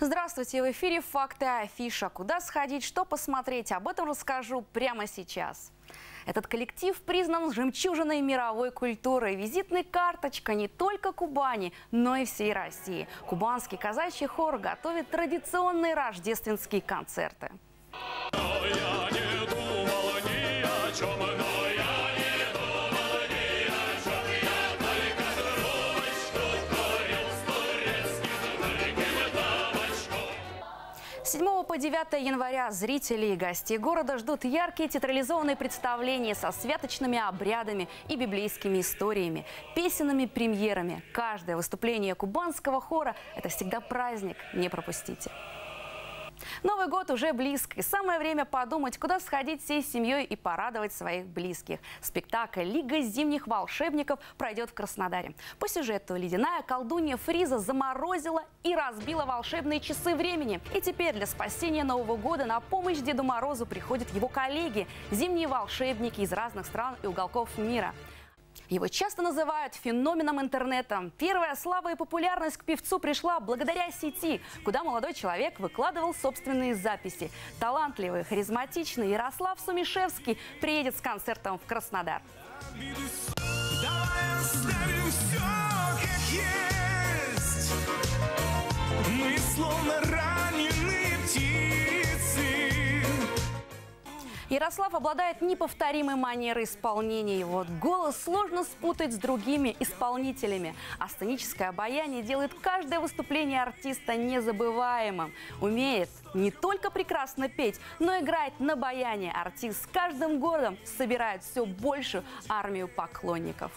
Здравствуйте, в эфире «Факты Афиша». Куда сходить, что посмотреть, об этом расскажу прямо сейчас. Этот коллектив признан жемчужиной мировой культуры. Визитной карточка не только Кубани, но и всей России. Кубанский казачий хор готовит традиционные рождественские концерты. Я не думал ни о чем, по 9 января зрители и гости города ждут яркие театрализованные представления со святочными обрядами и библейскими историями, песенными премьерами. Каждое выступление кубанского хора – это всегда праздник, не пропустите. Новый год уже близко, и самое время подумать, куда сходить всей семьей и порадовать своих близких. Спектакль «Лига зимних волшебников» пройдет в Краснодаре. По сюжету ледяная колдунья Фриза заморозила и разбила волшебные часы времени. И теперь для спасения Нового года на помощь Деду Морозу приходят его коллеги – зимние волшебники из разных стран и уголков мира. Его часто называют феноменом интернета. Первая слава и популярность к певцу пришла благодаря сети, куда молодой человек выкладывал собственные записи. Талантливый, харизматичный Ярослав Сумишевский приедет с концертом в Краснодар. Давай оставим все как Ярослав обладает неповторимой манерой исполнения. Его голос сложно спутать с другими исполнителями. А сценическое обаяние делает каждое выступление артиста незабываемым. Умеет не только прекрасно петь, но играть на баяне. Артист с каждым годом собирает все большую армию поклонников.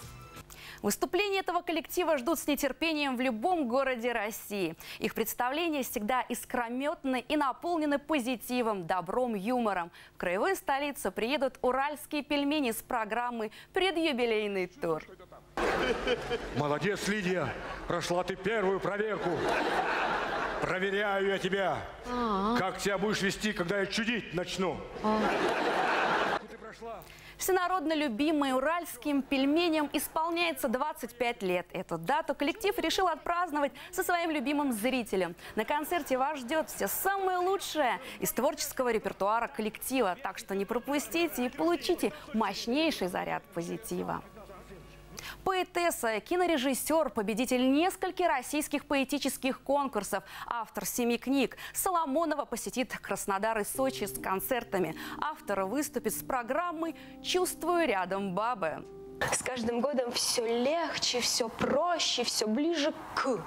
Выступления этого коллектива ждут с нетерпением в любом городе России. Их представления всегда искрометны и наполнены позитивом, добром, юмором. В краевую столицу приедут уральские пельмени с программой «Предюбилейный тур». Молодец, Лидия. Прошла ты первую проверку. Проверяю я тебя. Как тебя будешь вести, когда я чудить начну? Ты прошла. Всенародно любимый уральским пельменям исполняется 25 лет. Эту дату коллектив решил отпраздновать со своим любимым зрителем. На концерте вас ждет все самое лучшее из творческого репертуара коллектива. Так что не пропустите и получите мощнейший заряд позитива. Поэтесса, кинорежиссер, победитель нескольких российских поэтических конкурсов, автор семи книг. Соломонова посетит Краснодар и Сочи с концертами. Автор выступит с программой «Чувствую рядом бабы». С каждым годом все легче, все проще, все ближе к.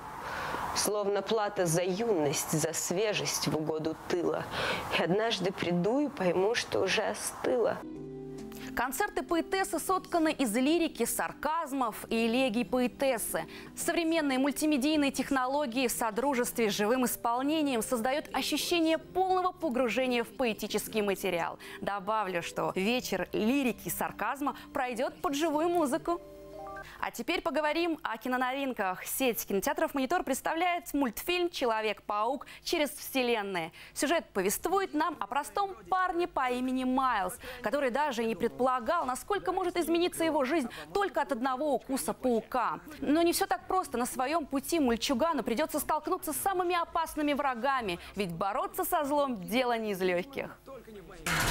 Словно плата за юность, за свежесть в угоду тыла. И однажды приду и пойму, что уже остыла. Концерты поэтессы сотканы из лирики, сарказмов и элегий поэтессы. Современные мультимедийные технологии в содружестве с живым исполнением создают ощущение полного погружения в поэтический материал. Добавлю, что вечер лирики и сарказма пройдет под живую музыку. А теперь поговорим о киноновинках. Сеть кинотеатров «Монитор» представляет мультфильм «Человек-паук через вселенные». Сюжет повествует нам о простом парне по имени Майлз, который даже и не предполагал, насколько может измениться его жизнь только от одного укуса паука. Но не все так просто. На своем пути мальчугану придется столкнуться с самыми опасными врагами, ведь бороться со злом – дело не из легких.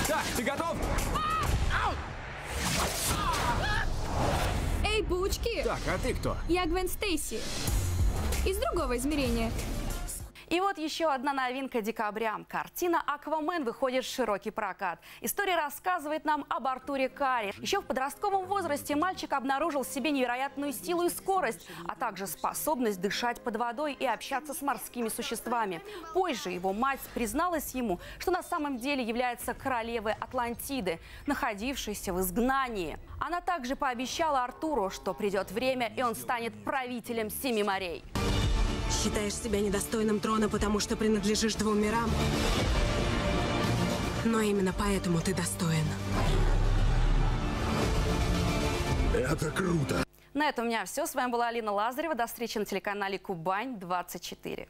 Так, ты готов? Эй, паучки! Так, а ты кто? Я Гвен Стейси. Из другого измерения. И вот еще одна новинка декабря. Картина «Аквамен» выходит в широкий прокат. История рассказывает нам об Артуре Карри. Еще в подростковом возрасте мальчик обнаружил в себе невероятную силу и скорость, а также способность дышать под водой и общаться с морскими существами. Позже его мать призналась ему, что на самом деле является королевой Атлантиды, находившейся в изгнании. Она также пообещала Артуру, что придет время, и он станет правителем семи морей. Считаешь себя недостойным трона, потому что принадлежишь двум мирам? Но именно поэтому ты достоин. Это круто. На этом у меня все. С вами была Алина Лазарева. До встречи на телеканале Кубань 24.